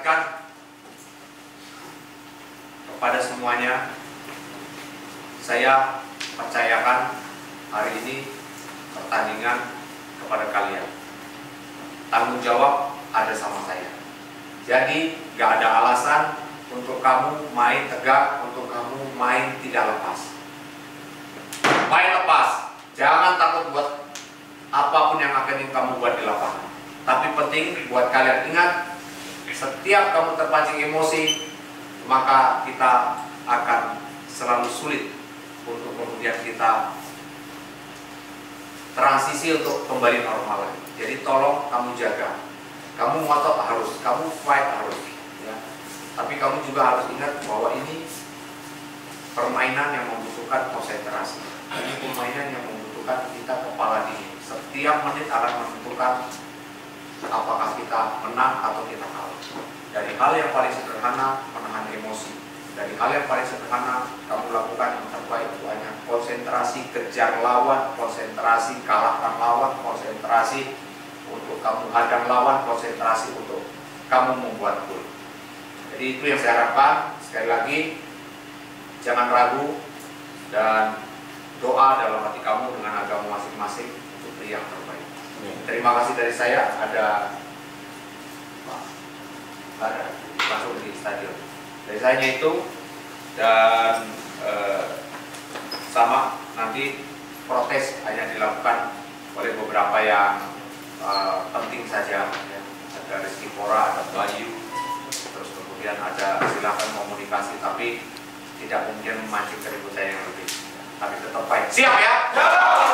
ingatkan kepada semuanya, saya percayakan hari ini pertandingan kepada kalian. Tanggung jawab ada sama saya. Jadi gak ada alasan untuk kamu main tegak, untuk kamu main tidak lepas. Main lepas, jangan takut buat apa pun yang akan kamu buat di lapangan. Tapi penting buat kalian ingat, setiap kamu terpancing emosi, maka kita akan selalu sulit untuk kemudian kita transisi untuk kembali normal lagi. Jadi tolong kamu jaga. Kamu ngotot harus, kamu fight harus. Ya. Tapi kamu juga harus ingat bahwa ini permainan yang membutuhkan konsentrasi. Ini permainan yang membutuhkan kita kepala dingin. Setiap menit akan menentukan apakah kita menang atau kita kalah. Dari hal yang paling sederhana, menahan emosi. Dari hal yang paling sederhana, kamu lakukan yang terbaik itu hanya konsentrasi, kejar lawan, konsentrasi, kalahkan lawan, konsentrasi untuk kamu hadang lawan, konsentrasi untuk kamu membuat gol. Jadi itu yang saya harapkan. Sekali lagi, jangan ragu dan doa dalam hati kamu dengan agama masing-masing untuk yang terbaik. Terima kasih dari saya. Ada ada masuk di stadion. Dari saya itu dan eh, sama nanti protes hanya dilakukan oleh beberapa yang eh, penting saja. Ya. Ada Rizky Pora, ada Bayu, terus kemudian ada silakan komunikasi, tapi tidak kemudian memancing keributan yang lebih. Tapi tetap baik. Siap ya? Gol,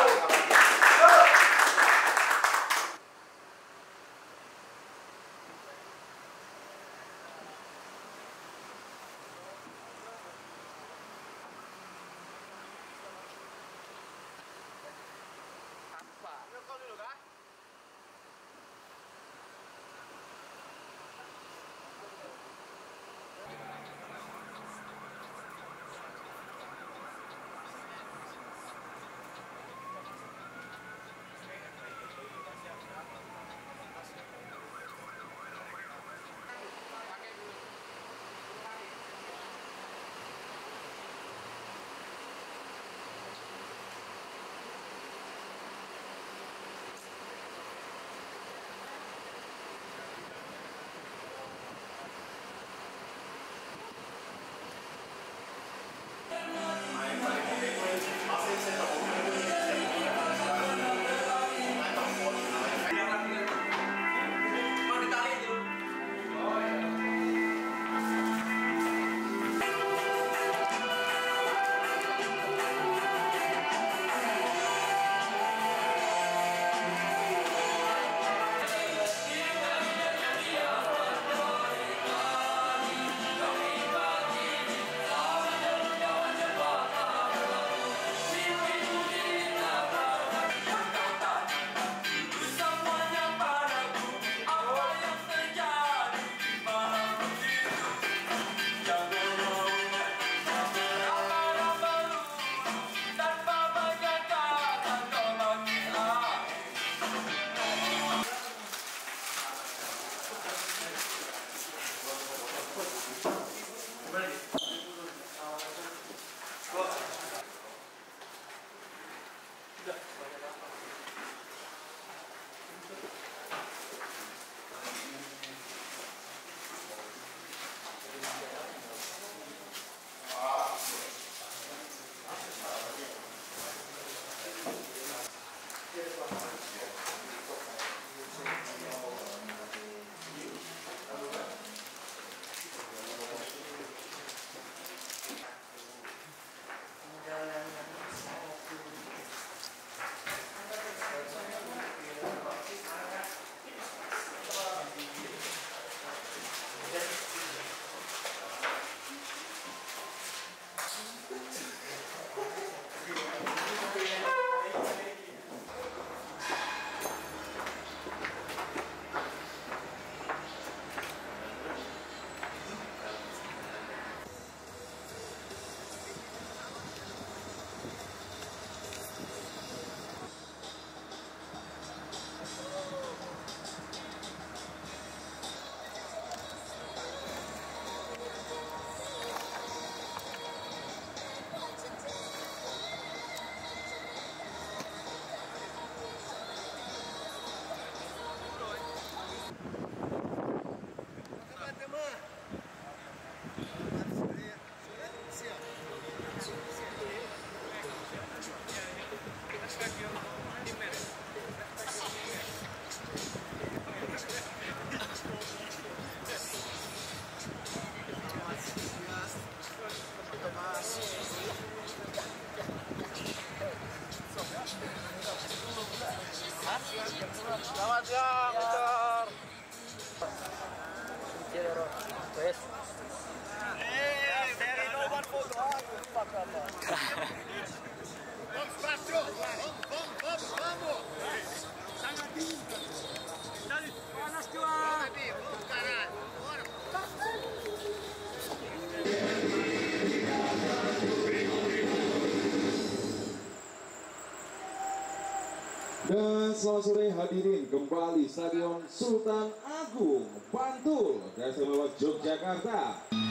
selamat sore hadirin kembali Stadion Sultan Agung Bantul, Daerah Jogjakarta. Yogyakarta.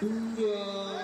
Yeah.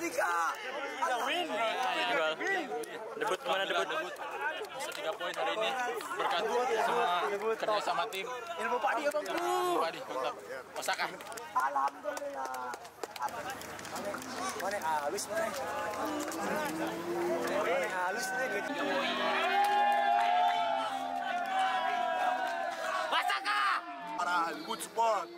Win. Debut ke mana debut? Debut. Bisa tiga poin hari ini berkat semua kerja sama tim. Ilmu padi ya bangku. Padi mantap. Osaka. Alhamdulillah. Mana halus mana? Mana halus nih gitu. Para good sport.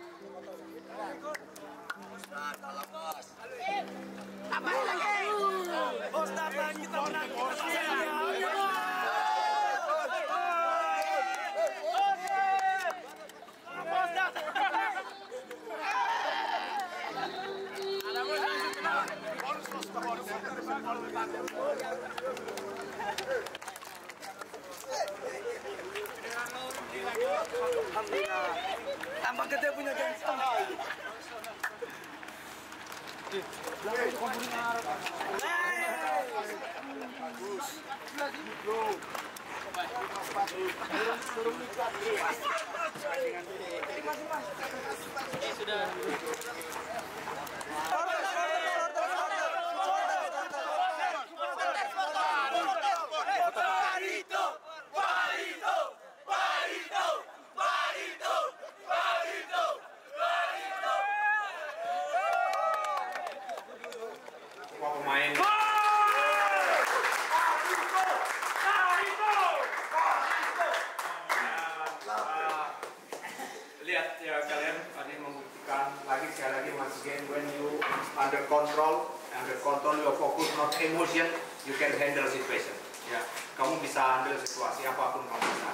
Bos datang kita menang. Kita Alhamdulillah. Tambah gede punya gangster. Semua pemain sekali lagi once again when you under control under control your focus not emotion you can handle situation. Ya kamu bisa handle situasi apa pun kamu bisa.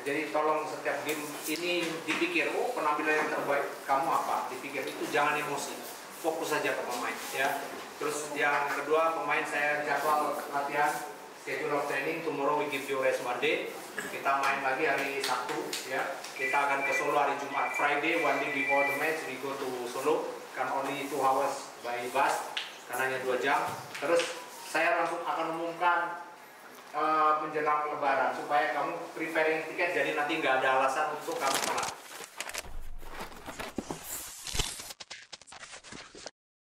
Jadi tolong setiap game ini dipikir oh penampilan yang terbaik kamu apa? Dipikir itu jangan emosi. Fokus saja ke pemain ya. Terus yang kedua pemain saya jadwal latihan schedule of training tomorrow we give you rest one day. Kita main lagi hari Sabtu, ya. Kita akan ke Solo hari Jumat. Friday one day before the match we go to Solo, kan only two hours by bus, karena hanya dua jam. Terus saya langsung akan umumkan eh, menjelang lebaran supaya kamu preparing tiket jadi nanti nggak ada alasan untuk kamu telat